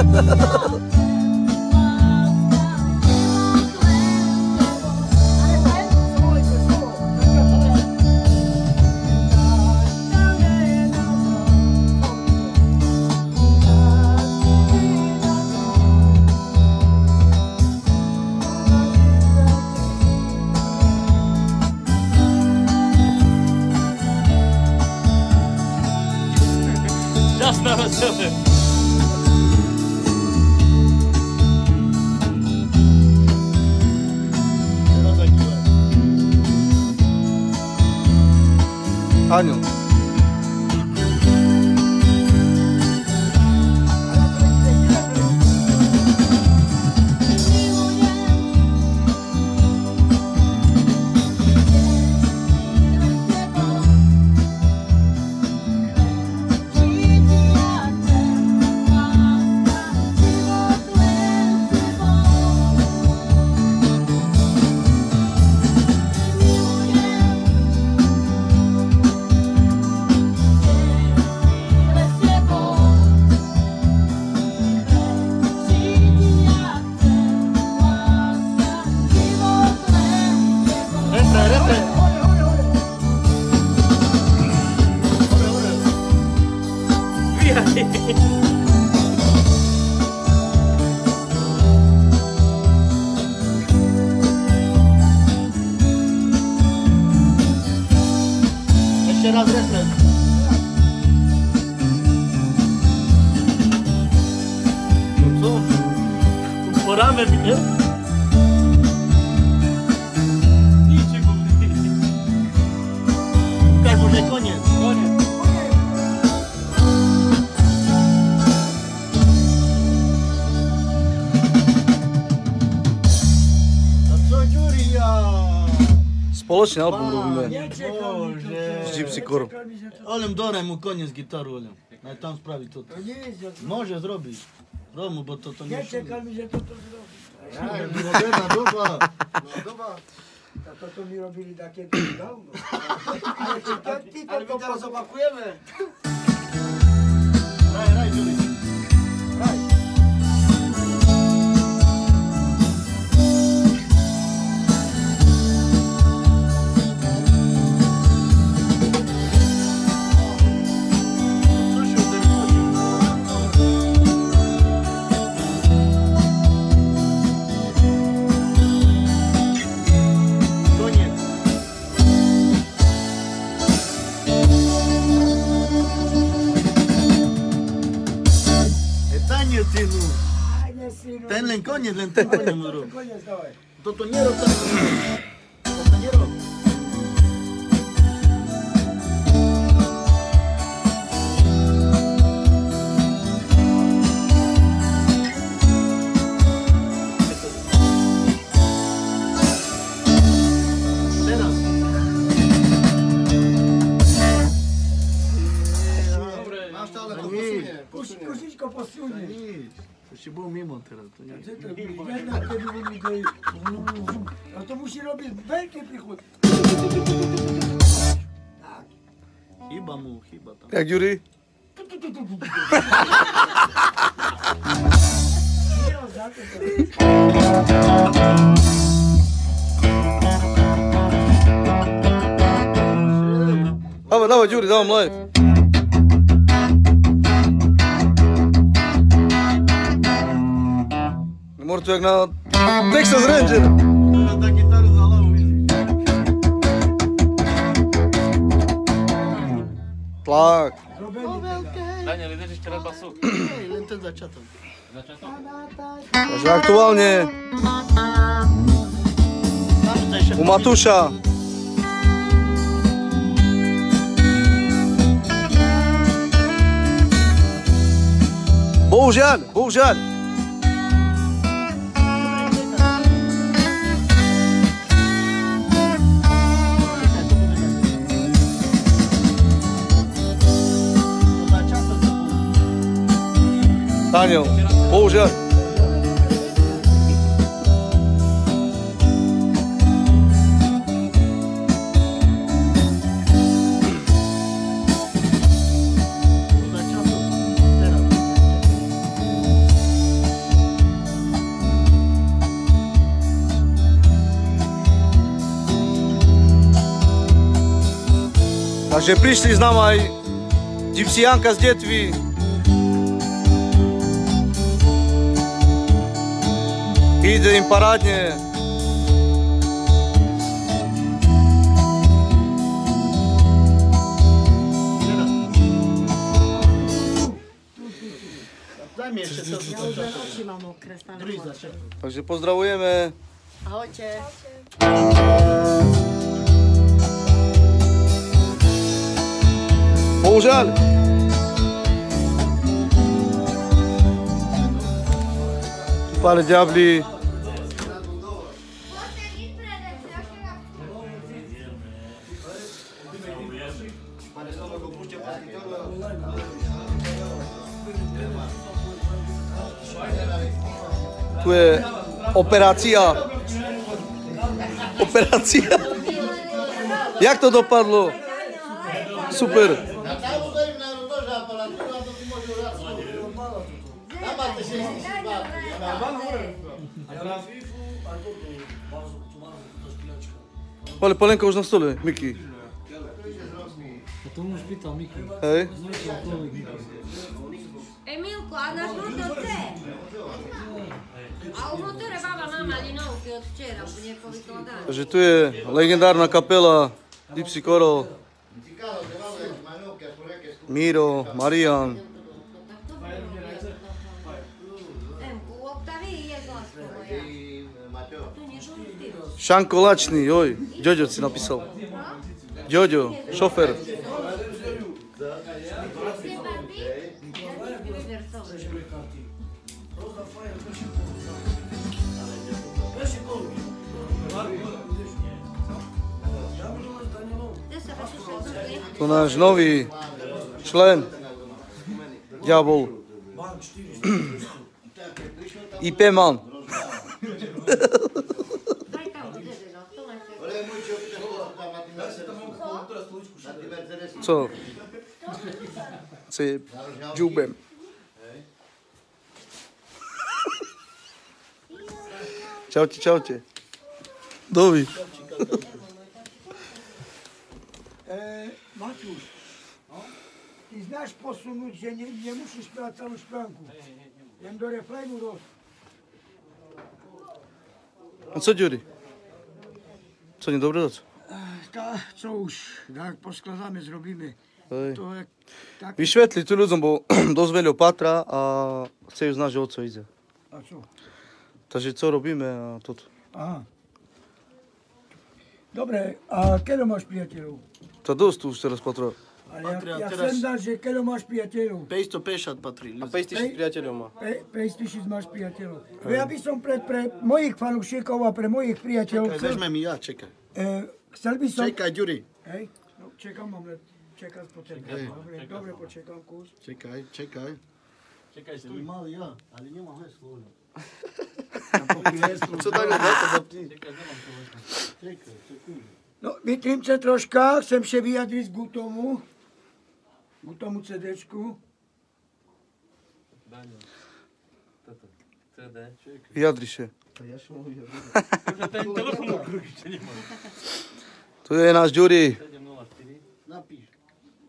Ha ha ha! 他呢？ramę mnie. Idźcie, bo... Tak, może koniec. Koniec. Spoleczny album robimy. Z Gypsy Core. Olem dorem mu koniec gitaru, olem. No tam sprawi to. Może zrobisz. Jest, ja Može zrobić. Romu, bo to to nie nie szumi. czekam, że to to zrobi. Moderna doba. A to to mi robili takie to dawno. Ale czy to ty to, to po... opakujemy. Raj, raj, Juri. Raj. Synu. Ten len koniec, len ten koniec mu robi. Koniec dawaj. To to nie rob tak. To to nie rob. Nic. To się było mimo teraz. To nie. Gdzie to było? Jednak to było mi tutaj. No to musi robić wielki przychód. Tak. Chyba mu, chyba tam. to jak na Texas Ranger. Za hlavu, vidíš. Tlak. Daniel, ideš ešte raz basu. Hej, len ten začiatok. Takže aktuálne u Matúša. Bohužiaľ, bohužiaľ. Daniel, Boże. Takže prišli s nama aj gypsijanka z Detvi, Ide im parádne. Daj mi ešte to. Ja už len oči mám mokré, stále Druhý plačem. začiatok. Takže pozdravujeme. Ahojte. Bohužiaľ. Pár diabli. Tu je operácia. Operácia. Jak to dopadlo? Super. Ale Palenka už na stole, Miki. To už pýtal Miky. Hej. Emilko, a náš motor chce? A u motore baba má malinovky od včera, nepovykladané. Takže tu je legendárna kapela Dipsy Coral. Miro, ty. Šanko Lačný, joj. Ďoďo si napísal. Ďoďo, šofer. To náš nový člen. Diabol. IP man. Co? Si džubem. Čaute, čaute. Dovi. E, Maciuš, ty znaš posunúť, že ne, nemusíš spievať celú špánku. Jen do refrénu dosť. A co, Ďuri? Co, nie dobre doc? Tá, co už, tak poskladáme, zrobíme. Hej. To je tak, Vyšvetli tu ľuďom, bo dosť veľa patra a chcejú znať, že o co ide. a co? Takže co robíme a toto. Aha. Dobre, a keďo máš priateľov? To dosť tu už teraz patra. Ale ja, Patria, ja teraz- chcem dať, že keďo máš priateľov? 550 patrí. A 5 tisíc priateľov má. Pe, 5 tisíc máš priateľov. Ja by som pre, pre mojich fanúšikov a pre mojich priateľov Čakaj, chcel, vezmem ja, čakaj. e, chcel by som... Čakaj, Ďuri. Hej, no čekám, mám čekať potrebujem. Dobre, dobre, počekám kus. Čakaj. Čekaj, To stoj. mal ja, ale nemám heslo. Co tak. No, vytrím sa troška, chcem sa vyjadriť k tomu, k tomu CDčku. Daniel. Toto. CD. Vyjadri ten telefon nemám. Tu je náš Ďuri. 704. Napíš.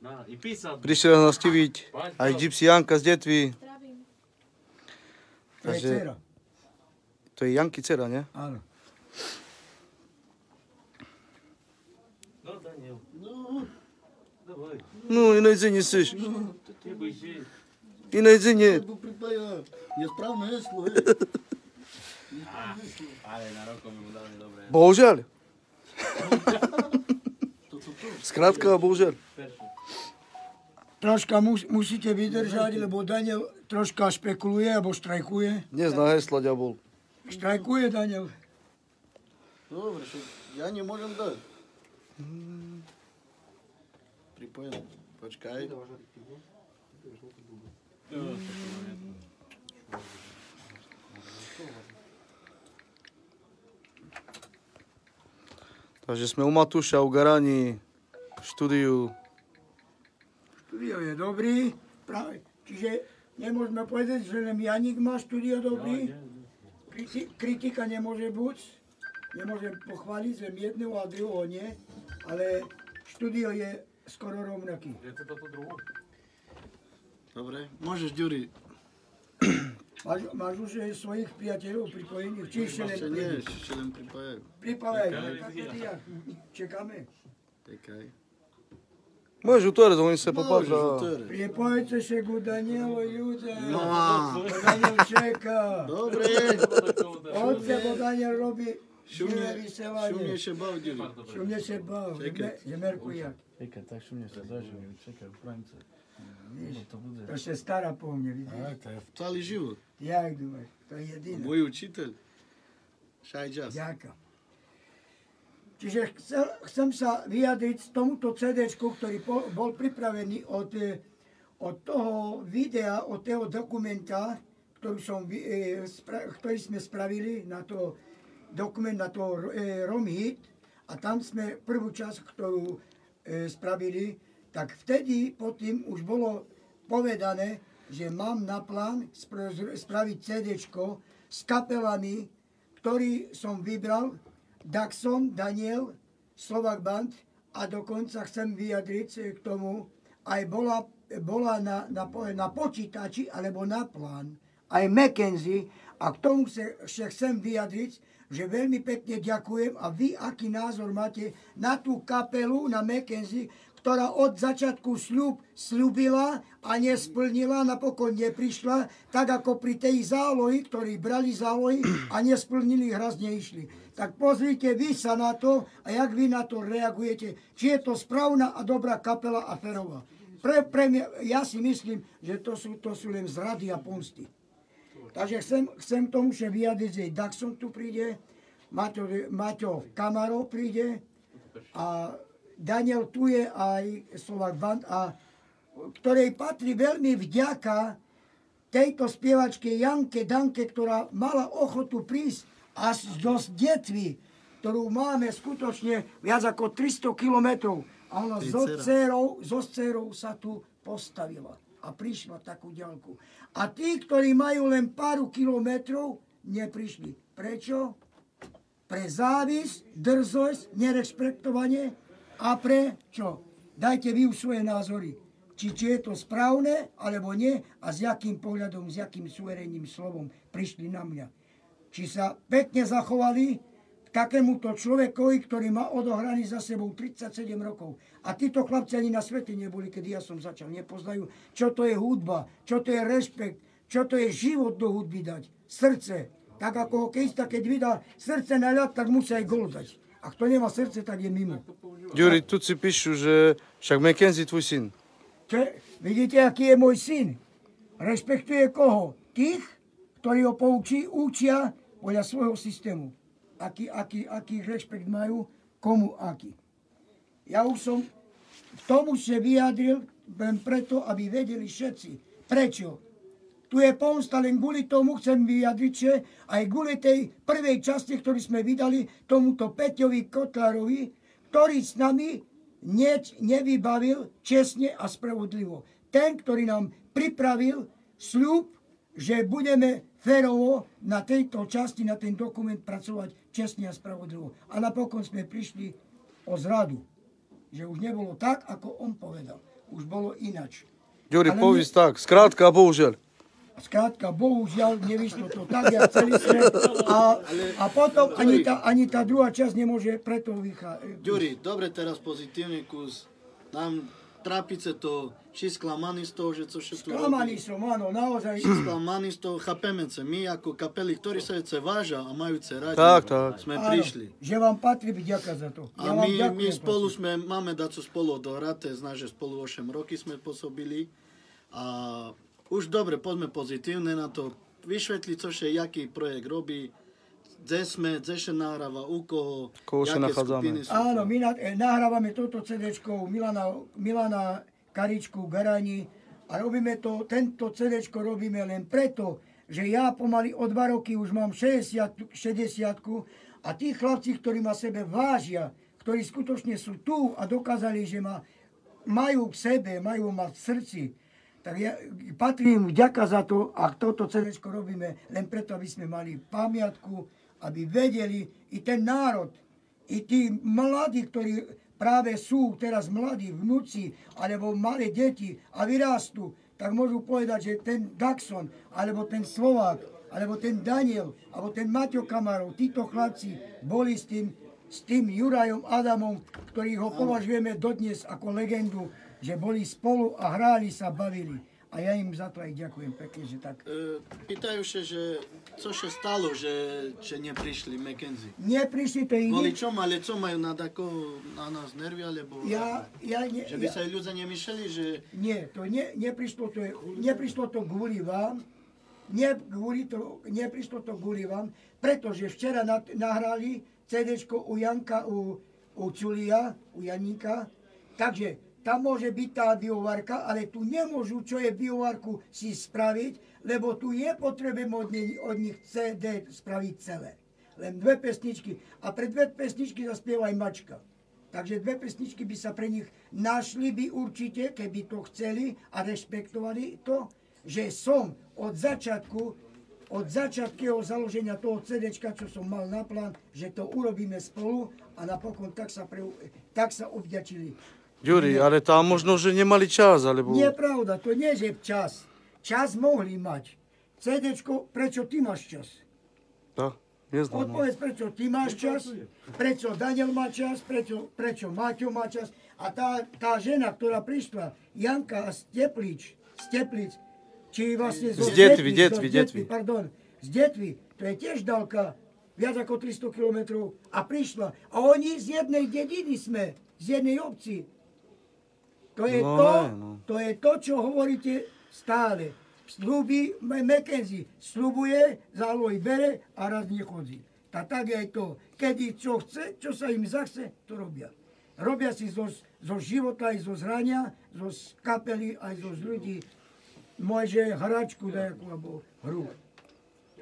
Na, i písal. Prišiel nás navštíviť aj Gypsy Janka z Detvy. To je Takže- dcera. To je Janky dcera, nie? Áno. No, Daniel. No. Давай. No, iné jedzenie chceš. Ty budeš žiť. Iné jedzenie. Lebo pripája nesprávne heslo, hej. Ale na rokom mi mu dali dobre. Bohužiaľ. Skrátka, bohužiaľ. Troška mus, musíte vydržať, lebo Daniel troška špekuluje alebo štrajkuje. Nezná hesla, ďabol. Štrajkuje Daniel. Dobre, však ja nemôžem dať. Pripojem. Počkaj. Takže sme u Matúša, u Garani, v štúdiu. Studio je dobrý, práve. Čiže nemôžeme povedať, že len Janik má studio dobrý. Kriti- kritika nemôže byť. Nemôžem pochváliť, že jedného a druhého nie. Ale štúdio je skoro rovnaký. Je to toto druhú? Dobre, môžeš, Ďuri. Máš, máš už svojich priateľov pripojených, či ešte len Ešte nie, ešte len pripájajú. Pripávaj, čekáme. Tekaj. Можеш отворе да oni se Môžeš, popatra. otvore. Pripojte sa ku Danielu Júze. No a, Daniel čeká. dobre. Od teba Daniel robí živé Šumne, vysielanie. šumne še bav, Ďuri. Šumne sa bav, Čekaj. že Merkuja. Čekaj, tak šumne sa zažijú, čekaj, Ukrajince. to bude. To sa stará po mne, vidíš? to je celý život. Jak думаешь? To je jediné. Môj učiteľ. Šajďas. Ďakujem. Čiže chcel, chcem sa vyjadriť z tomuto CD, ktorý bol pripravený od, e, od toho videa, od toho dokumenta, ktorý, som, e, ktorý sme spravili na to dokument na to e, Romhit a tam sme prvú časť, ktorú spravili, tak vtedy pod tým už bolo povedané, že mám na plán spra- spraviť CD s kapelami, ktorý som vybral, Daxon, Daniel, Slovak Band a dokonca chcem vyjadriť k tomu, aj bola, bola na, na, na počítači alebo na plán, aj Mackenzie a k tomu sa chcem vyjadriť, že veľmi pekne ďakujem a vy aký názor máte na tú kapelu, na Mackenzie, ktorá od začiatku sľub slúbila a nesplnila, napokon neprišla, tak ako pri tej zálohy, ktorí brali zálohy a nesplnili, raz neišli. Tak pozrite vy sa na to a jak vy na to reagujete, či je to správna a dobrá kapela a ferová. Pre, pre mňa, ja si myslím, že to sú, to sú len zrady a pomsty. Takže chcem, chcem tomu še vyjadriť, že Daxon tu príde, Maťo, Maťo Kamaro príde a Daniel tu je aj Slovak Band, a ktorej patrí veľmi vďaka tejto spievačke Janke Danke, ktorá mala ochotu prísť až do detvy, ktorú máme skutočne viac ako 300 kilometrov. A ona so dcerou, so dcerou sa tu postavila a prišla takú ďalku. A tí, ktorí majú len pár kilometrov, neprišli. Prečo? Pre závis, drzosť, nerešpektovanie a pre čo? Dajte vy už svoje názory. Či, či je to správne, alebo nie a s jakým pohľadom, s jakým suverénnym slovom prišli na mňa. Či sa pekne zachovali k takémuto človekovi, ktorý má odohraný za sebou 37 rokov. A títo chlapci ani na svete neboli, keď ja som začal. Nepoznajú, čo to je hudba, čo to je rešpekt, čo to je život do hudby dať. Srdce. Tak ako hokejista, keď vydá srdce na ľad, tak musí aj gol dať. A kto nemá srdce, tak je mimo. Ďuri, tu si píšu, že však Mackenzie tvoj syn. Čo, vidíte, aký je môj syn? Rešpektuje koho? Tých, ktorí ho poučí, učia podľa svojho systému. Aký, aký, aký rešpekt majú, komu aký. Ja už som v tomu sa vyjadril len preto, aby vedeli všetci. Prečo? Tu je pomsta, len kvôli tomu chcem vyjadriť, že aj kvôli tej prvej časti, ktorú sme vydali tomuto Peťovi Kotlarovi, ktorý s nami nieč nevybavil čestne a spravodlivo. Ten, ktorý nám pripravil sľub, že budeme férovo na tejto časti, na ten dokument pracovať čestne a spravodlivo. A napokon sme prišli o zradu. Že už nebolo tak, ako on povedal. Už bolo inač. Ďuri, povedz tak, skrátka a bohužiaľ. Skrátka, bohužiaľ, nevyšlo to tak, jak chceli sme. A, a potom ani tá, ani tá druhá časť nemôže preto vychádzať. Ďuri, dobre teraz pozitívny kus. Nám trápice to, či sklamaní z toho, že co všetko Sklamaný som, áno, naozaj. Sklamaní z toho, chápeme sa. My ako kapely, ktorí sa ce vážia a majú ce radi, Tak, tak. sme Áno, prišli. že vám patrí vďaka za to. A Ja vám my, ďakujem, my spolu prosím. sme, máme daco spolu odohraté, znáš, že spolu 8 roky sme pôsobili. A už dobre, poďme pozitívne na to. Vyšvetli, co še, jaký projekt robí, kde sme, kde še nahráva, u koho, Koho jaké nachádzame. Áno, my na, eh, nahrávame toto CD Milana, Milana Karičku Garani a robíme to, tento CD robíme len preto, že ja pomaly o dva roky už mám 60, 60 a tí chlapci, ktorí ma sebe vážia, ktorí skutočne sú tu a dokázali, že ma majú k sebe, majú ma v srdci, tak ja patrím vďaka za to a toto CD robíme len preto, aby sme mali pamiatku, aby vedeli i ten národ, i tí mladí, ktorí práve sú teraz mladí vnúci alebo malé deti a vyrástu, tak môžu povedať, že ten Daxon, alebo ten Slovák, alebo ten Daniel, alebo ten Maťo Kamarov, títo chlapci boli s tým, s tým Jurajom Adamom, ktorý ho považujeme dodnes ako legendu, že boli spolu a hráli sa, bavili. A ja im za to aj ďakujem pekne, že tak. E, pýtajú sa, že co sa stalo, že, že neprišli McKenzie. Neprišli to Kvôli iní. čom, ale co majú na, tako, na nás nervy, alebo... Ja, ja, ne, Že by ja, sa ľudia nemysleli, že... Nie, to ne, neprišlo, to, neprišlo to kvôli vám, ne, kvôli to, neprišlo to kvôli vám, pretože včera na, nahrali CD u Janka, u, u Čulia, u Janíka, takže tam môže byť tá biovarka, ale tu nemôžu, čo je biovarku, si spraviť, lebo tu je potrebné od, od nich CD spraviť celé. Len dve pesničky. A pre dve pesničky zaspieva aj mačka. Takže dve pesničky by sa pre nich našli by určite, keby to chceli a rešpektovali to, že som od začiatku, od začiatkeho založenia toho CD, čo som mal na plán, že to urobíme spolu a napokon tak sa, pre, tak sa obďačili. Ďuri, ale tam možno, že nemali čas, alebo... Nie je pravda, to nie je čas. Čas mohli mať. CDčko, prečo ty máš čas? Tak, neznám. No. Odpovedz, prečo ty máš čas, prečo Daniel má čas, prečo, prečo Maťo má čas. A tá, tá žena, ktorá prišla, Janka z Teplič, z Teplic, či vlastne zo Z Detvy, Detvy, Detvy. Pardon, z Detvy, to je tiež dalka viac ako 300 kilometrov a prišla. A oni z jednej dediny sme, z jednej obci. To je, No, to, no. to je to, čo hovoríte stále. Slúbi McKenzie, slubuje, zálohy bere a raz nechodí. Tak tak je aj to. Kedy čo chce, čo sa im zachce, to robia. Robia si zo, zo života aj zo zrania, zo z kapely, aj zo z ľudí, môže hračku nejakú alebo hru.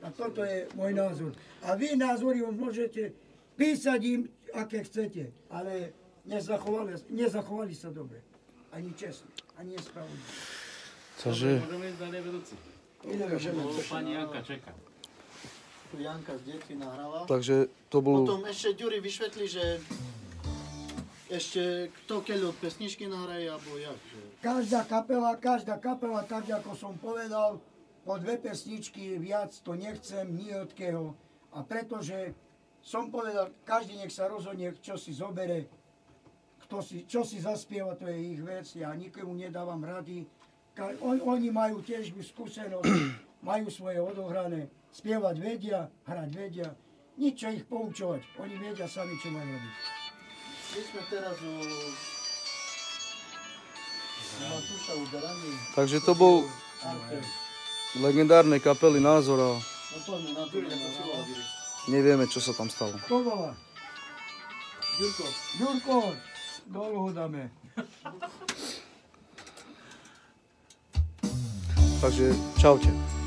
A toto je môj názor. A vy názory môžete písať im, aké chcete, ale nezachovali, nezachovali sa dobre. Ani čestne, ani Môžeme ísť ďalej vedúci. Môžeme, Lebo pani Janka čaká. Tu Janka z detví nahráva. takže to bol... Potom ešte Ďuri vyšvetli, že ešte kto keď od pesničky nahraje, alebo jak. Že... Každá kapela, každá kapela, tak ako som povedal, po dve pesničky viac to nechcem, ni od keho. A pretože som povedal, každý nech sa rozhodne, čo si zobere, kto si, čo si zaspieva, to je ich vec, ja nikomu nedávam rady. Ka- On, oni majú tiež skúsenosť, majú svoje odohrané, spievať vedia, hrať vedia, nič ich poučovať, oni vedia sami, čo majú robiť. My sme teraz u... Matúša u Berani. Takže to bol Arte. legendárnej kapely Názor a No nevieme, čo sa tam stalo. Kto volá? Ďurko, Ďurko, dolu ho dáme. Takže čaute.